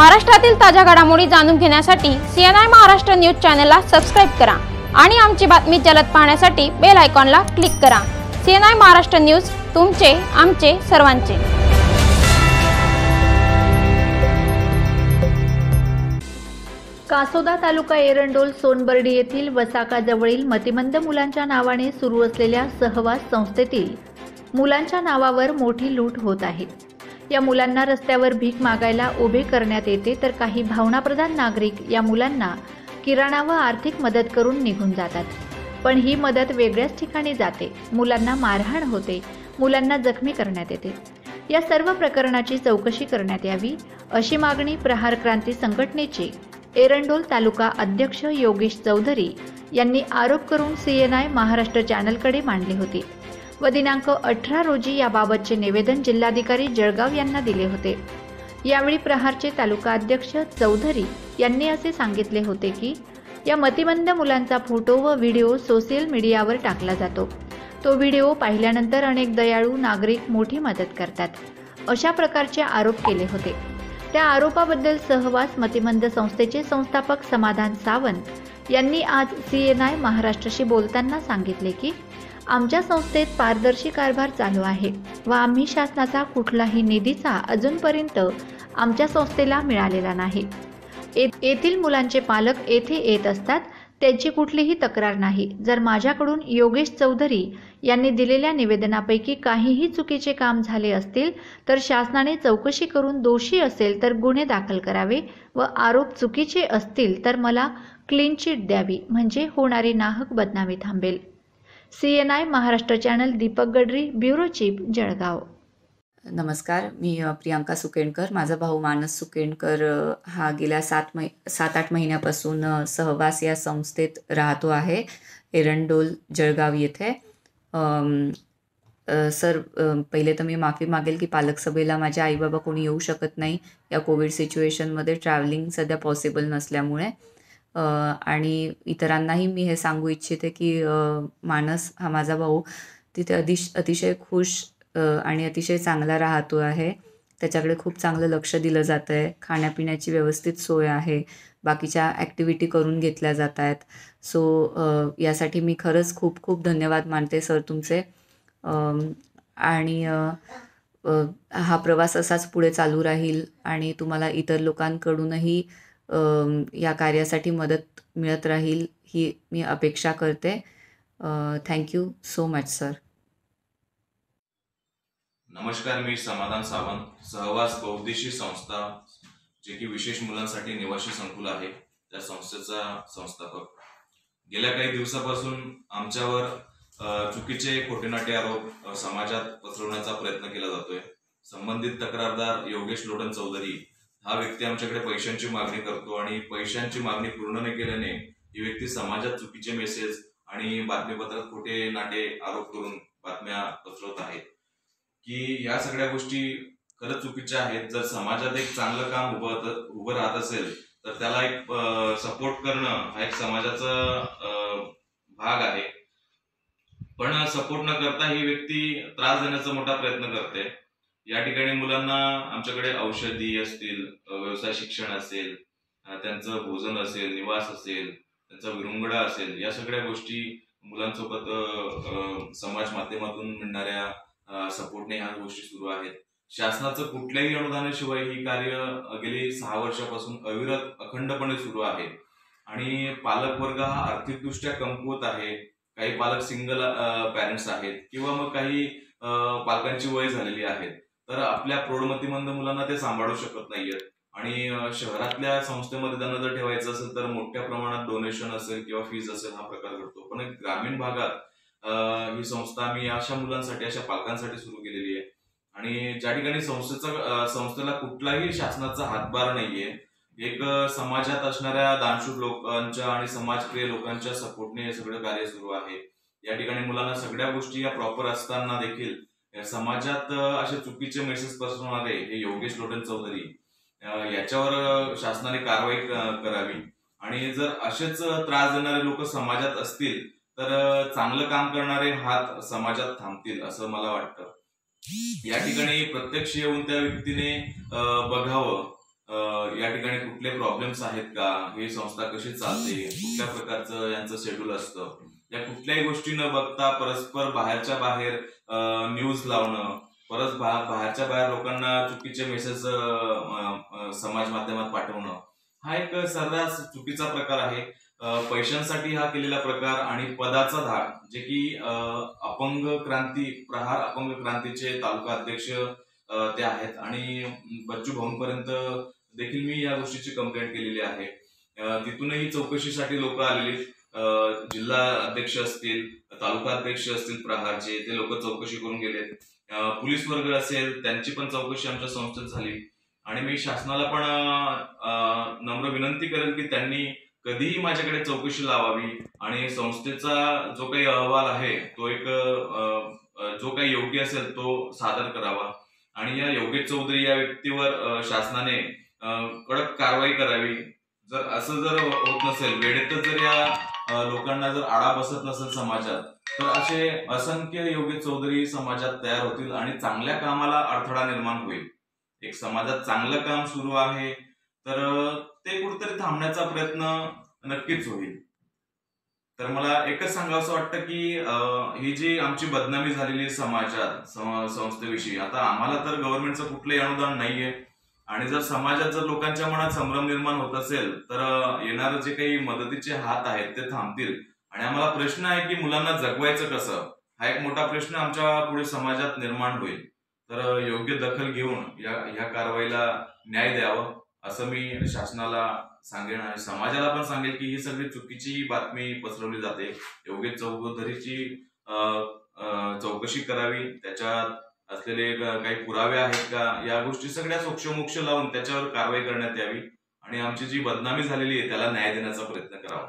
महाराष्ट्रातील ताज्या घडामोडी जाणून घेण्यासाठी सीएनआय महाराष्ट्र न्यूज चॅनलला सबस्क्राईब करा आणि आमची बातमी जलद पाहण्यासाठी बेल आयकॉनला क्लिक करा. सीएनआय महाराष्ट्र न्यूज तुमचे आमचे सर्वांचे. कासोदा तालुका एरंडोल सोनबर्डी येथील वसाकाजवळील मतिमंद मुलांच्या नावाने सुरू असलेल्या सहवास संस्थेतील मुलांच्या नावावर मोठी लूट होत आहे. या मुलांना रस्त्यावर भीक मागायला उभे करण्यात येते तर काही भावनाप्रधान नागरिक या मुलांना किराणा व आर्थिक मदत करून निघून जातात. पण ही मदत वेगळ्याच ठिकाणी जाते. मुलांना मारहाण होते. मुलांना जखमी करण्यात येते. या सर्व प्रकरणाची चौकशी करण्यात यावी अशी मागणी प्रहार क्रांती संघटनेचे एरंडोल तालुका अध्यक्ष योगेश चौधरी यांनी आरोप करून सीएनआय महाराष्ट्र चॅनलकडे मांडली होती. व दिनांक अठरा रोजी याबाबतचे निवेदन जिल्हाधिकारी जळगाव यांना दिले होते. यावेळी प्रहारचे तालुका अध्यक्ष चौधरी यांनी असे सांगितले होते की या मतिमंद मुलांचा फोटो व व्हिडिओ सोशल मीडियावर टाकला जातो. तो व्हिडिओ पाहिल्यानंतर अनेक दयाळू नागरिक मोठी मदत करतात. अशा प्रकारचे आरोप केले होते. त्या आरोपाबद्दल सहवास मतिमंद संस्थेचे संस्थापक समाधान सावंत यांनी आज सी एन आय महाराष्ट्राशी बोलताना सांगितले की आमच्या संस्थेत पारदर्शी कारभार चालू आहे व आम्ही शासनाचा कुठलाही निधीचा अजूनपर्यंत आमच्या संस्थेला मिळालेला नाही. येथील मुलांचे पालक येथे येत असतात त्यांची कुठलीही तक्रार नाही. जर माझ्याकडून योगेश चौधरी यांनी दिलेल्या निवेदनापैकी काहीही चुकीचे काम झाले असतील तर शासनाने चौकशी करून दोषी असेल तर गुन्हे दाखल करावे व आरोप चुकीचे असतील तर मला क्लीन चिट द्यावी म्हणजे होणारी नाहक बदनामी थांबेल. C N I Maharashtra channel Deepak Gadri bureau chief Jalgaon. नमस्कार मी प्रियांका सुकेणकर. माझा भाऊ मानस सुकेणकर हा गेल्या सात मै सात आठ महिन्यापासून सहवास या संस्थेत राहतो आहे एरंडोल जळगाव येथे. सर पहिले तर मी माफी मागेल की पालक सभेला माझ्या आईबाबा कोणी येऊ शकत नाही या कोविड सिच्युएशनमध्ये ट्रॅव्हलिंग सध्या पॉसिबल नसल्यामुळे. आणि इतरांनाही मी हे सांगू इच्छिते की मानस हा माझा भाऊ. तिथे अतिश अतिशय खुश आणि अतिशय चांगला राहतो आहे. त्याच्याकडे खूप चांगलं लक्ष दिलं जातं आहे खाण्यापिण्याची व्यवस्थित सोय आहे. बाकीच्या ॲक्टिव्हिटी करून घेतल्या जात आहेत सो यासाठी मी खरंच खूप खूप धन्यवाद मानते सर तुमचे. आणि हा प्रवास असाच पुढे चालू राहील आणि तुम्हाला इतर लोकांकडूनही या कार्यासाठी मदत मिळत राहील ही मी अपेक्षा करते. थँक्यू सो मच सर नमस्कार मी समाधान सावंत सहवास बौद्धिशी संस्था जे की विशेष मुलांसाठी निवासी संकुल आहे त्या संस्थेचा संस्थापक. गेल्या काही दिवसापासून आमच्यावर चुकीचे खोटेनाटे आरोप समाजात पसरवण्याचा प्रयत्न केला जातोय. संबंधित तक्रारदार योगेश लोडन चौधरी हा व्यक्ती आमच्याकडे पैशांची मागणी करतो आणि पैशांची मागणी पूर्ण न केल्याने ही व्यक्ती समाजात चुकीचे मेसेज आणि बातमीपत्रात खोटे नाटे आरोप करून बातम्या पसरवत आहे. की या सगळ्या गोष्टी खरंच चुकीच्या आहेत. जर समाजात एक चांगलं काम उभं उभं राहत असेल तर त्याला एक सपोर्ट करणं हा एक समाजाचा भाग आहे. पण सपोर्ट न करता ही व्यक्ती त्रास देण्याचा मोठा प्रयत्न करते. या ठिकाणी मुलांना आमच्याकडे औषधी असतील व्यवसाय शिक्षण असेल त्यांचं भोजन असेल निवास असेल त्यांचा विरुंगडा असेल या सगळ्या गोष्टी मुलांसोबत समाज माध्यमातून मिळणाऱ्या सपोर्टने ह्या गोष्टी सुरू आहेत. शासनाचं कुठल्याही अनुदानाशिवाय ही कार्य गेली सहा वर्षापासून अविरत अखंडपणे सुरू आहे. आणि पालक वर्ग हा आर्थिकदृष्ट्या कमकुवत आहे. काही पालक सिंगल पॅरेंट्स आहेत किंवा मग काही पालकांची वय झालेली आहेत. तर आपल्या प्रौढमतीमंद मुलांना ते सांभाळू शकत नाहीयेत. आणि शहरातल्या संस्थेमध्ये त्यांना जर ठेवायचं असेल तर मोठ्या प्रमाणात डोनेशन असेल किंवा फीज असेल हा प्रकार घडतो. पण एक ग्रामीण भागात ही संस्था आम्ही अशा मुलांसाठी अशा पालकांसाठी सुरू केलेली आहे. आणि ज्या ठिकाणी संस्थेचा संस्थेला कुठलाही शासनाचा हातभार नाहीये एक समाजात असणाऱ्या दानशूर लोकांच्या आणि समाजप्रिय लोकांच्या सपोर्टने हे सगळं कार्य सुरू आहे. या ठिकाणी मुलांना सगळ्या गोष्टी या प्रॉपर असताना देखील समाजात असे चुकीचे मेसेज पसरवणारे हे योगेश लोटन चौधरी याच्यावर शासनाने कारवाई करावी. आणि जर असेच त्रास देणारे लोक समाजात असतील तर चांगलं काम करणारे हात समाजात थांबतील असं मला वाटतं. या ठिकाणी प्रत्यक्ष येऊन त्या व्यक्तीने बघावं या ठिकाणी कुठले प्रॉब्लेम्स आहेत का हे संस्था कशी चालते कुठल्या प्रकारचं यांचं शेड्यूल असतं. या कुठल्याही गोष्टी न बघता परस्पर बाहेरच्या बाहेर न्यूज लावणं परत बाहेरच्या बाहेर लोकांना चुकीचे मेसेज समाज माध्यमात पाठवणं. हा एक सर्रास चुकीचा प्रकार आहे. पैशांसाठी हा केलेला प्रकार आणि पदाचा धाक जे की अपंग क्रांती प्रहार अपंग क्रांतीचे तालुका अध्यक्ष ते आहेत. आणि बच्चू भाऊंपर्यंत देखील मी या गोष्टीची कंप्लेंट केलेली आहे. तिथूनही चौकशीसाठी लोक आलेली जिल्हा अध्यक्ष असतील तालुका अध्यक्ष असतील प्रहारचे ते लोक चौकशी करून गेलेत. पोलीस वर्ग असेल त्यांची पण चौकशी आमच्या संस्थेत झाली. आणि मी शासनाला पण नम्र विनंती करेल की त्यांनी कधीही माझ्याकडे चौकशी लावावी. आणि संस्थेचा जो काही अहवाल आहे तो एक जो काही योग्य असेल तो सादर करावा. आणि या योगेश चौधरी या व्यक्तीवर शासनाने कडक कारवाई करावी. जर असं जर होत नसेल वेळेतच जर या लोकांना जर आळा बसत नसेल समाजात तर असे असंख्य योगी चौधरी समाजात तयार होतील आणि चांगल्या कामाला अडथळा निर्माण होईल. एक समाजात चांगलं काम सुरू आहे तर ते कुठेतरी थांबण्याचा प्रयत्न नक्कीच होईल. तर मला एकच सांगावं वाटतं की ही जी आमची बदनामी झालेली आहे समाजात संस्थेविषयी आता आम्हाला तर गव्हर्नमेंटचं कुठलंही अनुदान नाहीये. आणि जर समाजात जर लोकांच्या मनात संभ्रम निर्माण होत असेल तर येणारे जे काही मदतीचे हात आहेत ते थांबतील. आणि आम्हाला प्रश्न आहे की मुलांना जगवायचं कसं? हा एक मोठा प्रश्न आमच्या पुढे समाजात निर्माण होईल. तर योग्य दखल घेऊन या ह्या कारवाईला न्याय द्यावं असं मी शासनाला सांगेन आणि समाजाला पण सांगेल की ही सगळी चुकीची बातमी पसरवली जाते. योग्य चौधरीची चौकशी करावी त्याच्यात असलेले काही पुरावे आहेत का? या गोष्टी सगळ्या सोक्षमोक्ष लावून त्याच्यावर कारवाई करण्यात यावी आणि आमची जी बदनामी झालेली आहे त्याला न्याय देण्याचा प्रयत्न करावा.